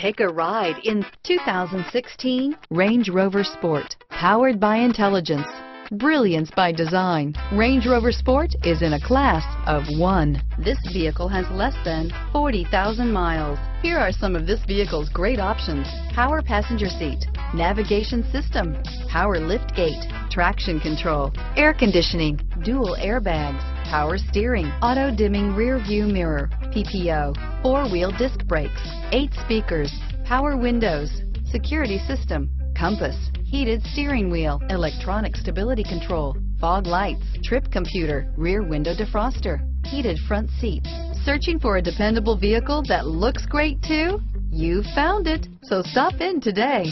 Take a ride in 2016 Range Rover Sport. Powered by intelligence, brilliance by design. Range Rover Sport is in a class of one. This vehicle has less than 40,000 miles. Here are some of this vehicle's great options. Power passenger seat, navigation system, power lift gate, traction control, air conditioning, dual airbags, power steering, auto dimming rear view mirror, PPO, four-wheel disc brakes, eight speakers, power windows, security system, compass, heated steering wheel, electronic stability control, fog lights, trip computer, rear window defroster, heated front seats. Searching for a dependable vehicle that looks great too? You found it, so stop in today.